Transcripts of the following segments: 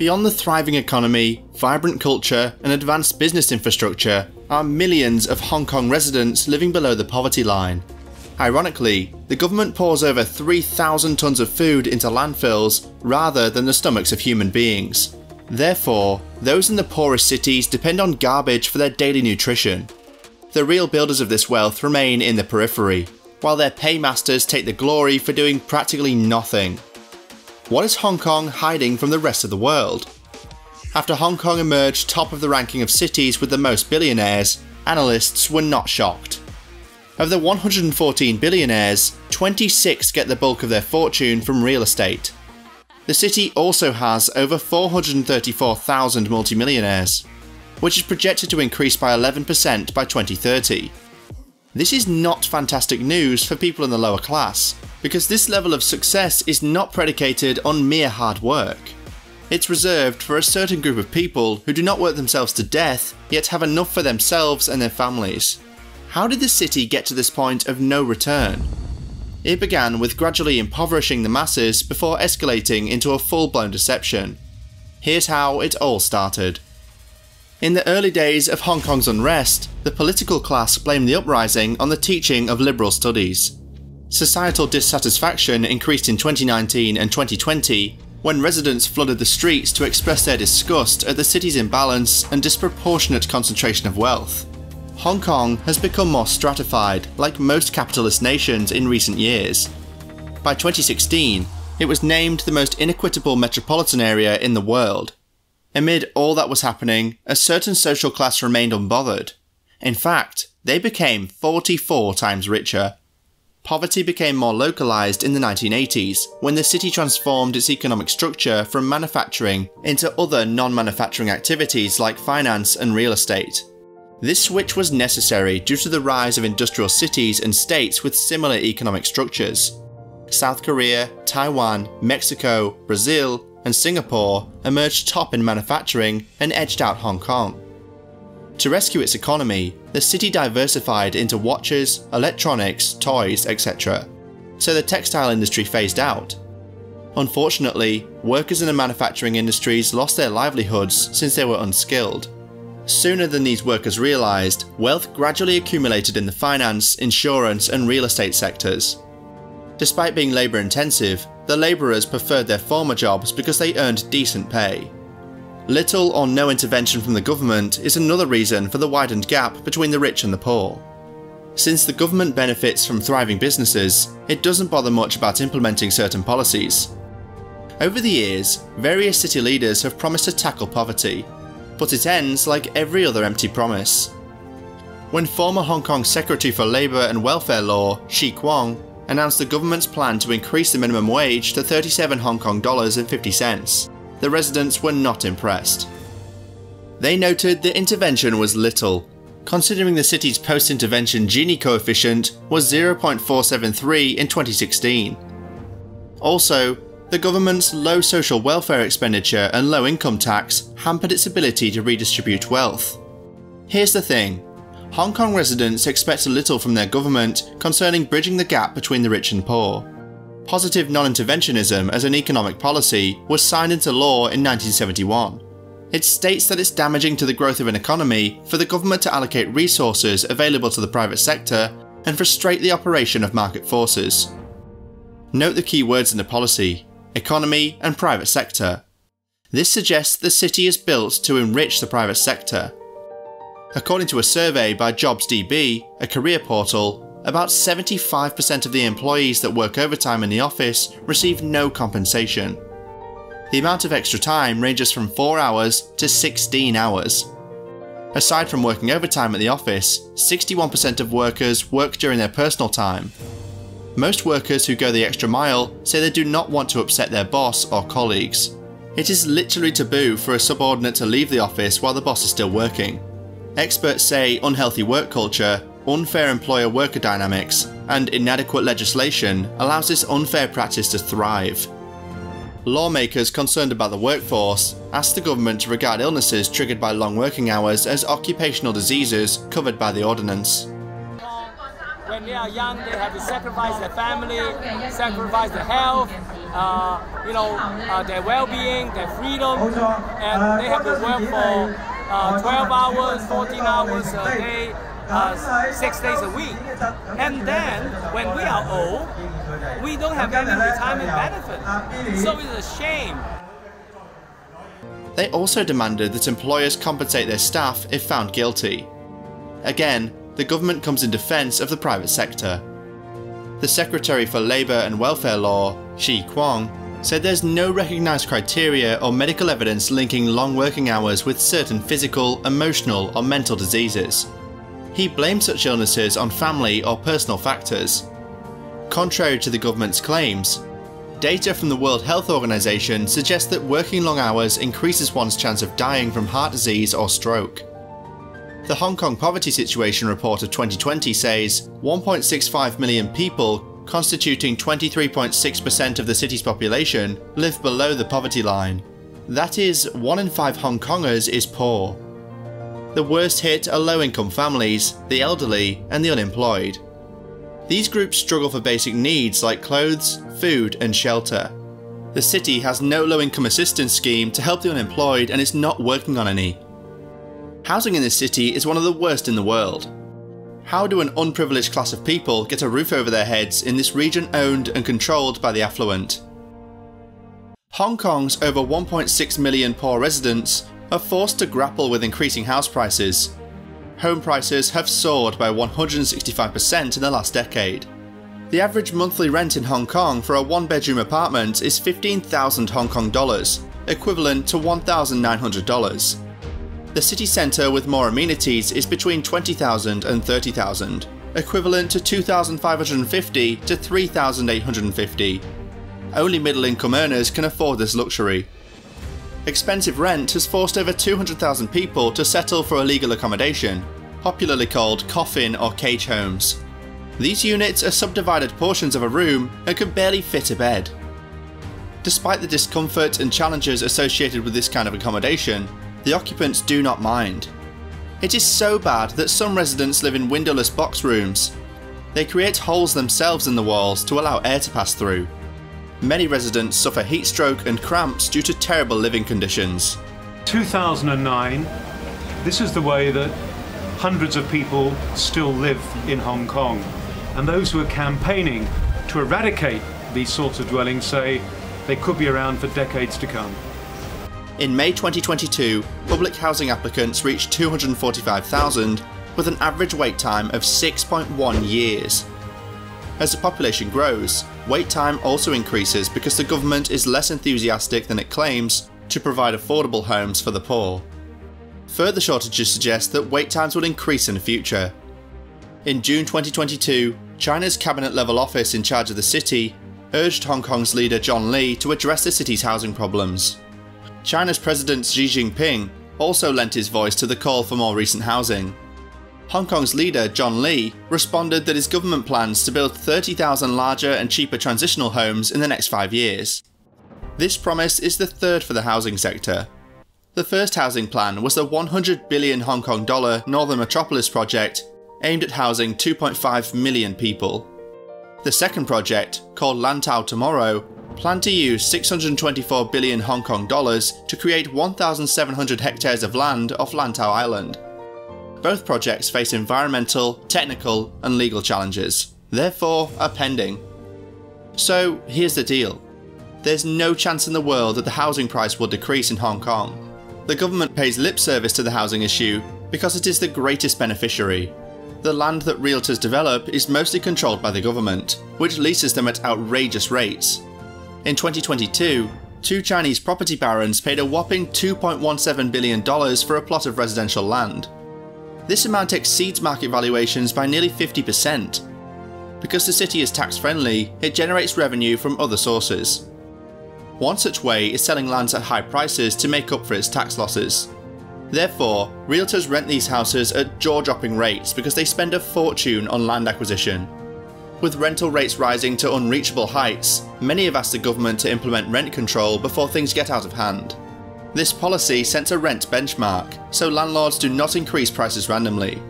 Beyond the thriving economy, vibrant culture, and advanced business infrastructure are millions of Hong Kong residents living below the poverty line. Ironically, the government pours over 3,000 tons of food into landfills rather than the stomachs of human beings. Therefore, those in the poorest cities depend on garbage for their daily nutrition. The real builders of this wealth remain in the periphery, while their paymasters take the glory for doing practically nothing. What is Hong Kong hiding from the rest of the world? After Hong Kong emerged top of the ranking of cities with the most billionaires, analysts were not shocked. Of the 114 billionaires, 26 get the bulk of their fortune from real estate. The city also has over 434,000 multimillionaires, which is projected to increase by 11% by 2030. This is not fantastic news for people in the lower class, because this level of success is not predicated on mere hard work. It's reserved for a certain group of people who do not work themselves to death, yet have enough for themselves and their families. How did the city get to this point of no return? It began with gradually impoverishing the masses before escalating into a full blown deception. Here's how it all started. In the early days of Hong Kong's unrest, the political class blamed the uprising on the teaching of liberal studies. Societal dissatisfaction increased in 2019 and 2020 when residents flooded the streets to express their disgust at the city's imbalance and disproportionate concentration of wealth. Hong Kong has become more stratified, like most capitalist nations in recent years. By 2016, it was named the most inequitable metropolitan area in the world, Amid all that was happening, a certain social class remained unbothered. In fact, they became 44 times richer. Poverty became more localised in the 1980s, when the city transformed its economic structure from manufacturing into other non-manufacturing activities like finance and real estate. This switch was necessary due to the rise of industrial cities and states with similar economic structures. South Korea, Taiwan, Mexico, Brazil, and Singapore emerged top in manufacturing and edged out Hong Kong. To rescue its economy, the city diversified into watches, electronics, toys, etc. So the textile industry phased out. Unfortunately, workers in the manufacturing industries lost their livelihoods since they were unskilled. Sooner than these workers realised, wealth gradually accumulated in the finance, insurance, and real estate sectors. Despite being labour intensive, the labourers preferred their former jobs because they earned decent pay. Little or no intervention from the government is another reason for the widened gap between the rich and the poor. Since the government benefits from thriving businesses, it doesn't bother much about implementing certain policies. Over the years, various city leaders have promised to tackle poverty, but it ends like every other empty promise. When former Hong Kong Secretary for Labour and Welfare Law, Chi-kwong, announced the government's plan to increase the minimum wage to 37 Hong Kong dollars and 50 cents. The residents were not impressed. They noted the intervention was little, considering the city's post-intervention Gini coefficient was 0.473 in 2016. Also, the government's low social welfare expenditure and low income tax hampered its ability to redistribute wealth. Here's the thing, Hong Kong residents expect little from their government concerning bridging the gap between the rich and poor. Positive non-interventionism as an economic policy was signed into law in 1971. It states that it's damaging to the growth of an economy for the government to allocate resources available to the private sector and frustrate the operation of market forces. Note the key words in the policy, economy and private sector. This suggests the city is built to enrich the private sector, According to a survey by JobsDB, a career portal, about 75% of the employees that work overtime in the office receive no compensation. The amount of extra time ranges from 4 hours to 16 hours. Aside from working overtime at the office, 61% of workers work during their personal time. Most workers who go the extra mile say they do not want to upset their boss or colleagues. It is literally taboo for a subordinate to leave the office while the boss is still working. Experts say unhealthy work culture, unfair employer worker dynamics, and inadequate legislation allows this unfair practice to thrive. Lawmakers concerned about the workforce asked the government to regard illnesses triggered by long working hours as occupational diseases covered by the ordinance. When they are young, they have to sacrifice their family, sacrifice their health, uh, you know, uh, their well-being, their freedom, and they have to work for uh, 12 hours, 14 hours a day, uh, six days a week. And then, when we are old, we don't have any retirement benefit. So it's a shame. They also demanded that employers compensate their staff if found guilty. Again, the government comes in defence of the private sector. The Secretary for Labour and Welfare Law, Chi-kwong, said there's no recognised criteria or medical evidence linking long working hours with certain physical, emotional, or mental diseases. He blamed such illnesses on family or personal factors. Contrary to the government's claims, data from the World Health Organization suggests that working long hours increases one's chance of dying from heart disease or stroke. The Hong Kong Poverty Situation Report of 2020 says 1.65 million people, constituting 23.6% of the city's population, live below the poverty line. That is, 1 in 5 Hong Kongers is poor. The worst hit are low income families, the elderly, and the unemployed. These groups struggle for basic needs like clothes, food, and shelter. The city has no low income assistance scheme to help the unemployed and is not working on any. Housing in this city is one of the worst in the world. How do an unprivileged class of people get a roof over their heads in this region owned and controlled by the affluent? Hong Kong's over 1.6 million poor residents are forced to grapple with increasing house prices. Home prices have soared by 165% in the last decade. The average monthly rent in Hong Kong for a one bedroom apartment is 15,000 Hong Kong dollars, equivalent to $1,900. The city centre with more amenities is between 20,000 and 30,000, equivalent to 2,550 to 3,850. Only middle income earners can afford this luxury. Expensive rent has forced over 200,000 people to settle for illegal accommodation, popularly called coffin or cage homes. These units are subdivided portions of a room and can barely fit a bed. Despite the discomfort and challenges associated with this kind of accommodation, the occupants do not mind. It is so bad that some residents live in windowless box rooms. They create holes themselves in the walls to allow air to pass through. Many residents suffer heat stroke and cramps due to terrible living conditions. 2009, this is the way that hundreds of people still live in Hong Kong. And those who are campaigning to eradicate these sorts of dwellings say they could be around for decades to come. In May 2022, public housing applicants reached 245,000, with an average wait time of 6.1 years. As the population grows, wait time also increases because the government is less enthusiastic than it claims to provide affordable homes for the poor. Further shortages suggest that wait times will increase in the future. In June 2022, China's cabinet level office in charge of the city urged Hong Kong's leader John Lee to address the city's housing problems. China's President Xi Jinping also lent his voice to the call for more recent housing. Hong Kong's leader, John Lee, responded that his government plans to build 30,000 larger and cheaper transitional homes in the next five years. This promise is the third for the housing sector. The first housing plan was the 100 billion Hong Kong dollar Northern Metropolis project aimed at housing 2.5 million people. The second project, called Lantau Tomorrow, planned to use 624 billion Hong Kong dollars to create 1,700 hectares of land off Lantau Island. Both projects face environmental, technical, and legal challenges, therefore are pending. So here's the deal. There's no chance in the world that the housing price will decrease in Hong Kong. The government pays lip service to the housing issue because it is the greatest beneficiary. The land that realtors develop is mostly controlled by the government, which leases them at outrageous rates, in 2022, two Chinese property barons paid a whopping $2.17 billion for a plot of residential land. This amount exceeds market valuations by nearly 50%. Because the city is tax friendly, it generates revenue from other sources. One such way is selling lands at high prices to make up for its tax losses. Therefore, realtors rent these houses at jaw dropping rates because they spend a fortune on land acquisition. With rental rates rising to unreachable heights, many have asked the government to implement rent control before things get out of hand. This policy sets a rent benchmark, so landlords do not increase prices randomly.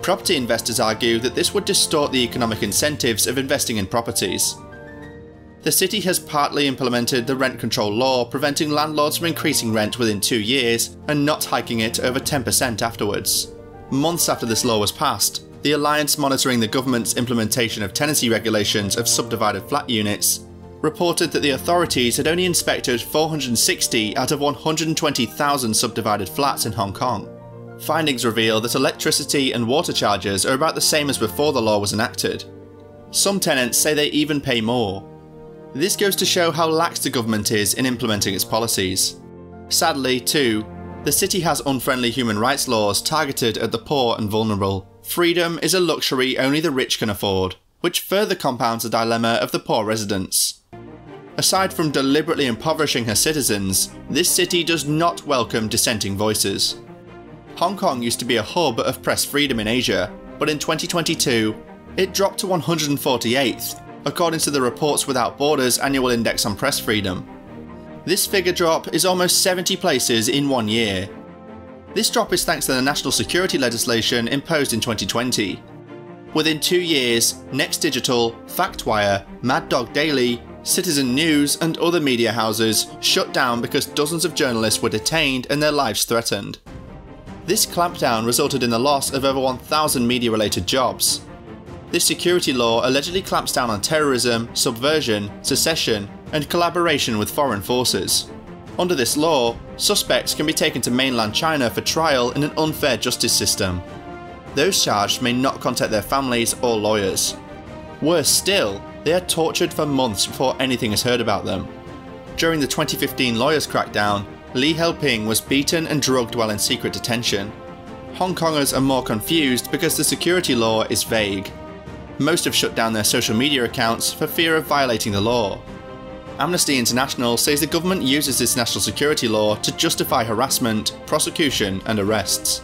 Property investors argue that this would distort the economic incentives of investing in properties. the city has partly implemented the rent control law preventing landlords from increasing rent within two years and not hiking it over 10% afterwards. Months after this law was passed, the alliance monitoring the government's implementation of tenancy regulations of subdivided flat units reported that the authorities had only inspected 460 out of 120,000 subdivided flats in Hong Kong. Findings reveal that electricity and water charges are about the same as before the law was enacted. Some tenants say they even pay more. This goes to show how lax the government is in implementing its policies. Sadly, too, the city has unfriendly human rights laws targeted at the poor and vulnerable. Freedom is a luxury only the rich can afford, which further compounds the dilemma of the poor residents. Aside from deliberately impoverishing her citizens, this city does not welcome dissenting voices. Hong Kong used to be a hub of press freedom in Asia, but in 2022, it dropped to 148th, according to the Reporters Without Borders annual index on press freedom. This figure drop is almost 70 places in one year. This drop is thanks to the national security legislation imposed in 2020. Within two years, Next Digital, FactWire, Mad Dog Daily, Citizen News, and other media houses shut down because dozens of journalists were detained and their lives threatened. This clampdown resulted in the loss of over 1,000 media related jobs. This security law allegedly clamps down on terrorism, subversion, secession, and collaboration with foreign forces. Under this law, suspects can be taken to mainland China for trial in an unfair justice system. Those charged may not contact their families or lawyers. Worse still, they are tortured for months before anything is heard about them. During the 2015 lawyers' crackdown, Li Heping was beaten and drugged while in secret detention. Hong Kongers are more confused because the security law is vague. Most have shut down their social media accounts for fear of violating the law. Amnesty International says the government uses this national security law to justify harassment, prosecution, and arrests.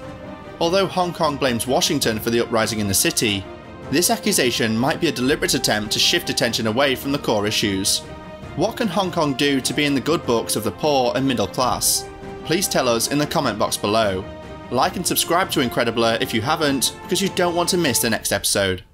Although Hong Kong blames Washington for the uprising in the city, this accusation might be a deliberate attempt to shift attention away from the core issues. What can Hong Kong do to be in the good books of the poor and middle class? Please tell us in the comment box below. Like and subscribe to Incredibler if you haven't, because you don't want to miss the next episode.